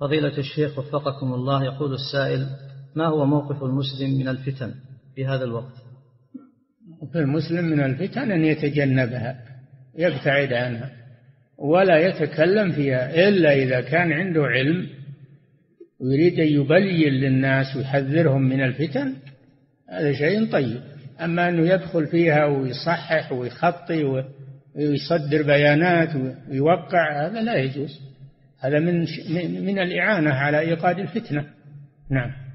فضيلة الشيخ وفقكم الله يقول السائل ما هو موقف المسلم من الفتن في هذا الوقت؟ في المسلم من الفتن أن يتجنبها يبتعد عنها ولا يتكلم فيها إلا إذا كان عنده علم ويريد أن يبين للناس ويحذرهم من الفتن هذا شيء طيب. أما أنه يدخل فيها ويصحح ويخطي ويصدر بيانات ويوقع هذا لا يجوز. هذا من من الإعانة على إيقاد الفتنة. نعم.